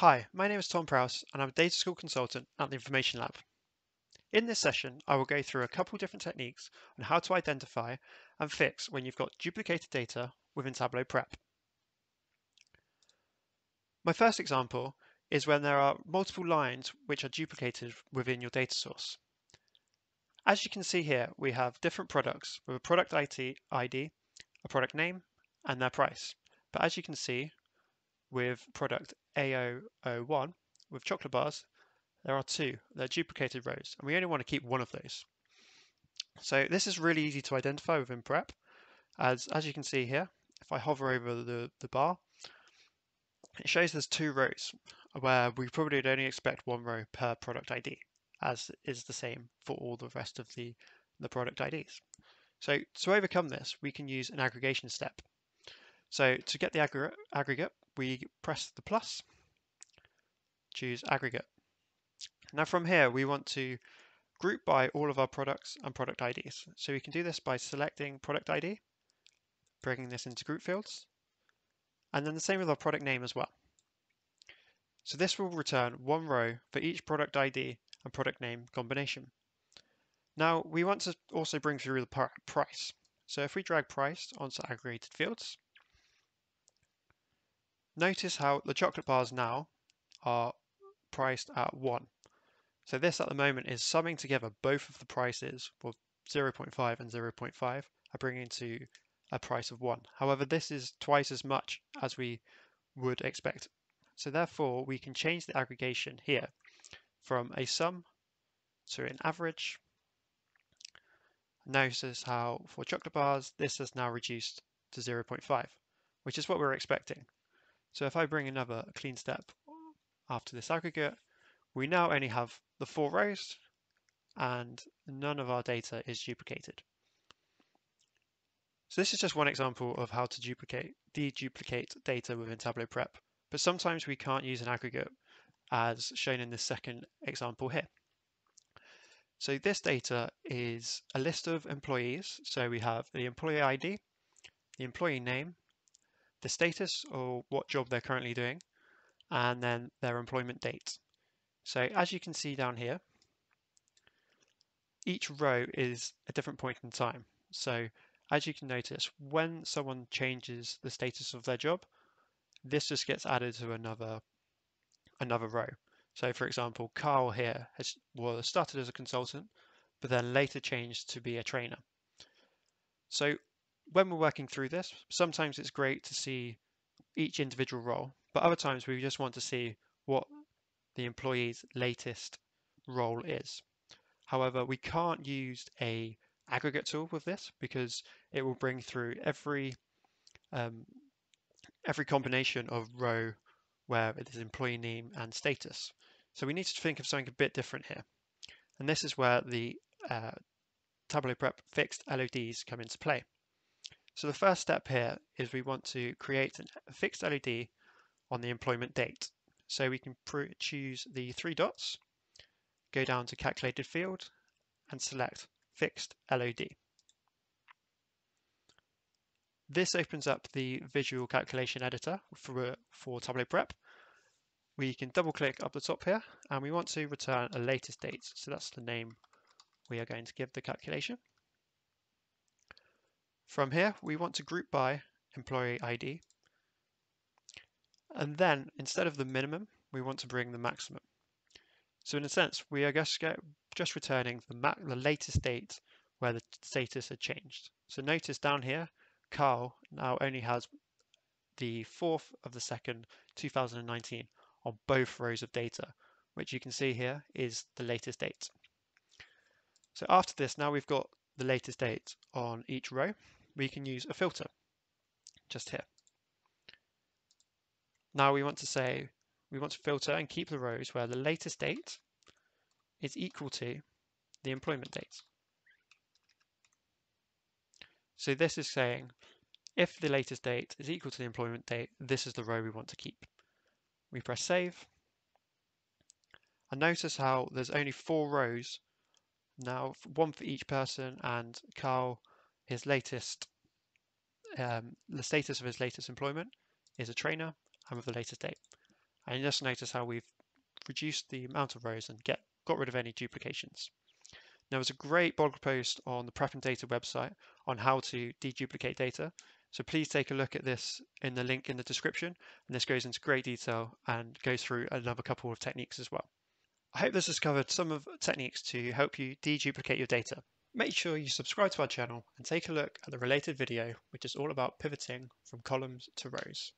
Hi, my name is Tom Prowse and I'm a data school consultant at the Information Lab. In this session, I will go through a couple different techniques on how to identify and fix when you've got duplicated data within Tableau Prep. My first example is when there are multiple lines which are duplicated within your data source. As you can see here, we have different products with a product ID, a product name, and their price. But as you can see, with product A001 with chocolate bars, there are two. They're duplicated rows, and we only want to keep one of those. So this is really easy to identify within prep. As, as you can see here, if I hover over the, the bar, it shows there's two rows where we probably would only expect one row per product ID, as is the same for all the rest of the, the product IDs. So to overcome this, we can use an aggregation step. So to get the aggregate, we press the plus, choose aggregate. Now from here, we want to group by all of our products and product IDs. So we can do this by selecting product ID, bringing this into group fields, and then the same with our product name as well. So this will return one row for each product ID and product name combination. Now we want to also bring through the price. So if we drag price onto aggregated fields, Notice how the chocolate bars now are priced at 1. So this at the moment is summing together both of the prices for 0.5 and 0.5 are bringing to a price of 1. However, this is twice as much as we would expect. So therefore, we can change the aggregation here from a sum to an average. Notice how for chocolate bars, this has now reduced to 0.5, which is what we're expecting. So if I bring another clean step after this aggregate, we now only have the four rows and none of our data is duplicated. So this is just one example of how to duplicate, deduplicate data within Tableau Prep, but sometimes we can't use an aggregate as shown in this second example here. So this data is a list of employees. So we have the employee ID, the employee name, the status or what job they're currently doing, and then their employment date. So as you can see down here, each row is a different point in time. So as you can notice, when someone changes the status of their job, this just gets added to another another row. So for example, Carl here has was started as a consultant, but then later changed to be a trainer. So when we're working through this, sometimes it's great to see each individual role, but other times we just want to see what the employee's latest role is. However, we can't use a aggregate tool with this because it will bring through every um, every combination of row where it is employee name and status. So we need to think of something a bit different here. And this is where the uh, Tableau Prep fixed LODs come into play. So the first step here is we want to create a fixed LOD on the employment date. So we can choose the three dots, go down to calculated field and select fixed LOD. This opens up the visual calculation editor for, for Tableau Prep. We can double click up the top here and we want to return a latest date. So that's the name we are going to give the calculation. From here, we want to group by employee ID. And then instead of the minimum, we want to bring the maximum. So in a sense, we are just, just returning the, the latest date where the status had changed. So notice down here, Carl now only has the 4th of the 2nd, 2019 on both rows of data, which you can see here is the latest date. So after this, now we've got the latest date on each row we can use a filter just here. Now we want to say we want to filter and keep the rows where the latest date is equal to the employment date. So this is saying if the latest date is equal to the employment date, this is the row we want to keep. We press save. And notice how there's only four rows now, one for each person and Carl his latest, um, the status of his latest employment is a trainer and with the latest date. And just notice how we've reduced the amount of rows and get got rid of any duplications. There was a great blog post on the Preppin Data website on how to deduplicate data. So please take a look at this in the link in the description. And this goes into great detail and goes through another couple of techniques as well. I hope this has covered some of techniques to help you deduplicate your data. Make sure you subscribe to our channel and take a look at the related video, which is all about pivoting from columns to rows.